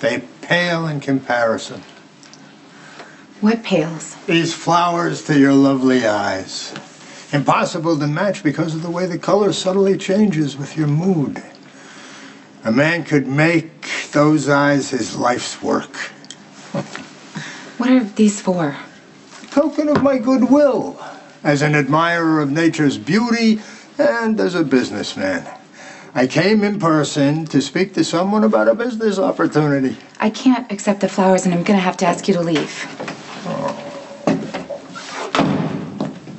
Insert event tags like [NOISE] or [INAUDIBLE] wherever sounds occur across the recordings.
They pale in comparison. What pales? These flowers to your lovely eyes. Impossible to match because of the way the color subtly changes with your mood. A man could make those eyes his life's work. What are these for? Token of my goodwill as an admirer of nature's beauty and as a businessman. I came in person to speak to someone about a business opportunity. I can't accept the flowers and I'm gonna have to ask you to leave. Oh.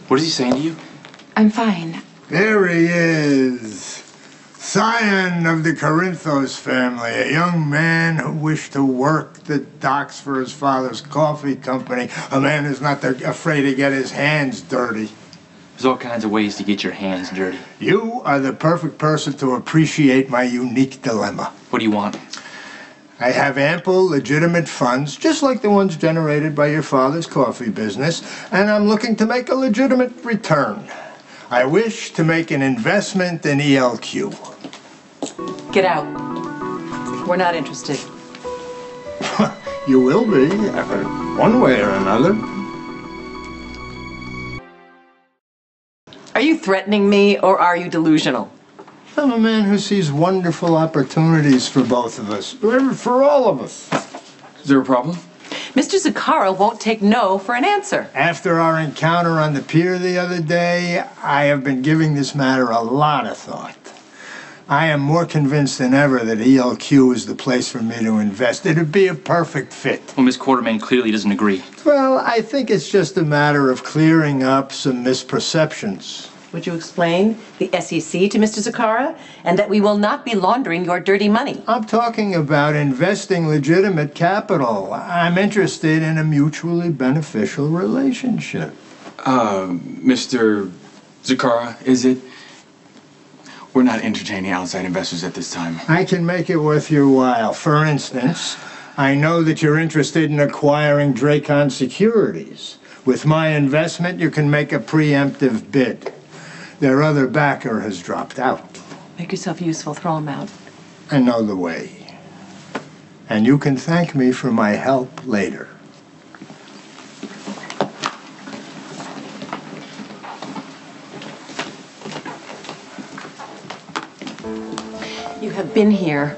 What is he saying to you? I'm fine. There he is. Scion of the Corinthos family, a young man who wished to work the docks for his father's coffee company, a man who's not afraid to get his hands dirty. There's all kinds of ways to get your hands dirty. You are the perfect person to appreciate my unique dilemma. What do you want? I have ample legitimate funds, just like the ones generated by your father's coffee business, and I'm looking to make a legitimate return. I wish to make an investment in ELQ. Get out. We're not interested. [LAUGHS] You will be, one way or another. Are you threatening me or are you delusional? I'm a man who sees wonderful opportunities for both of us, for all of us. Is there a problem? Mr. Zacchara won't take no for an answer. After our encounter on the pier the other day, I have been giving this matter a lot of thought. I am more convinced than ever that ELQ is the place for me to invest. It'd be a perfect fit. Well, Miss Quartermaine clearly doesn't agree. Well, I think it's just a matter of clearing up some misperceptions. Would you explain the SEC to Mr. Zacchara and that we will not be laundering your dirty money? I'm talking about investing legitimate capital. I'm interested in a mutually beneficial relationship. Uh, Mr. Zacchara, is it? We're not entertaining outside investors at this time. I can make it worth your while. For instance, I know that you're interested in acquiring Dracon securities. With my investment, you can make a preemptive bid. Their other backer has dropped out. Make yourself useful, throw him out. I know the way. And you can thank me for my help later. You have been here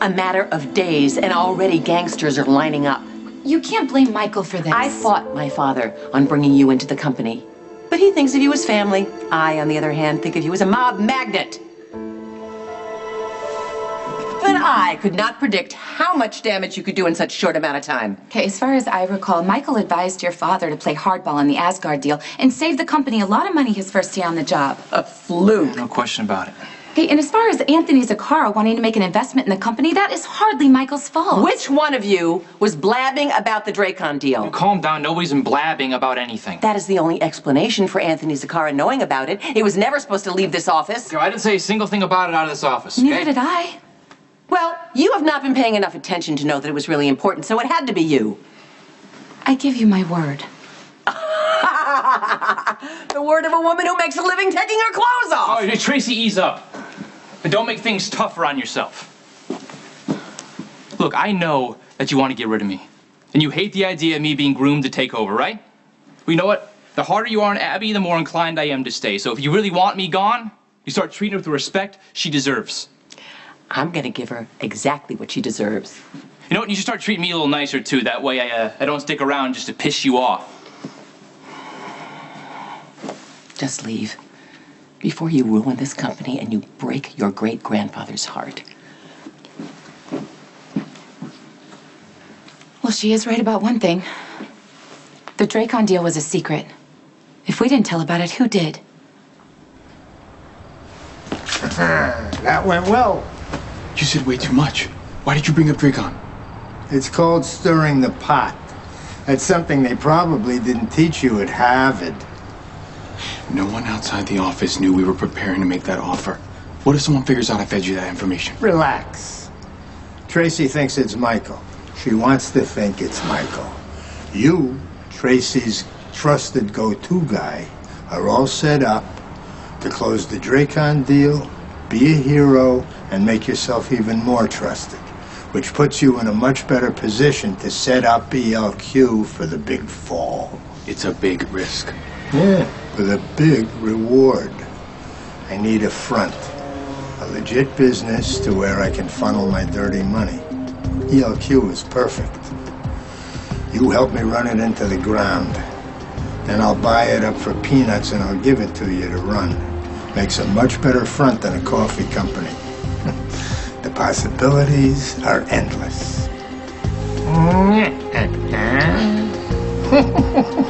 a matter of days and already gangsters are lining up. You can't blame Michael for this. I fought my father on bringing you into the company. But he thinks of you as family. I, on the other hand, think of you as a mob magnet. But I could not predict how much damage you could do in such short amount of time. Okay, as far as I recall, Michael advised your father to play hardball on the Asgard deal and save the company a lot of money his first day on the job. A fluke. No question about it. Okay, and as far as Anthony Zacchara wanting to make an investment in the company, that is hardly Michael's fault. Which one of you was blabbing about the Dracon deal? Calm down. Nobody's been blabbing about anything. That is the only explanation for Anthony Zacchara knowing about it. He was never supposed to leave this office. I didn't say a single thing about it out of this office. Neither okay? did I. Well, you have not been paying enough attention to know that it was really important, so it had to be you. I give you my word. [LAUGHS] the word of a woman who makes a living taking her clothes off. Oh, Tracy, ease up. And don't make things tougher on yourself. Look, I know that you want to get rid of me. And you hate the idea of me being groomed to take over, right? Well, you know what? The harder you are on Abby, the more inclined I am to stay. So if you really want me gone, you start treating her with the respect she deserves. I'm gonna give her exactly what she deserves. You know what? You should start treating me a little nicer too. That way I, uh, I don't stick around just to piss you off. Just leave. Before you ruin this company and you break your great grandfather's heart. Well, she is right about one thing. The Dracon deal was a secret. If we didn't tell about it, who did? [LAUGHS] That went well. You said way too much. Why did you bring up Dracon? It's called stirring the pot. That's something they probably didn't teach you at Harvard. No one outside the office knew we were preparing to make that offer. What if someone figures out I fed you that information? Relax. Tracy thinks it's Michael. She wants to think it's Michael. You, Tracy's trusted go-to guy, are all set up to close the Dracon deal be a hero and make yourself even more trusted, which puts you in a much better position to set up ELQ for the big fall. It's a big risk. Yeah, with a big reward. I need a front, a legit business to where I can funnel my dirty money. ELQ is perfect. You help me run it into the ground. Then I'll buy it up for peanuts and I'll give it to you to run. Makes a much better front than a coffee company. [LAUGHS] the possibilities are endless. [LAUGHS] [LAUGHS]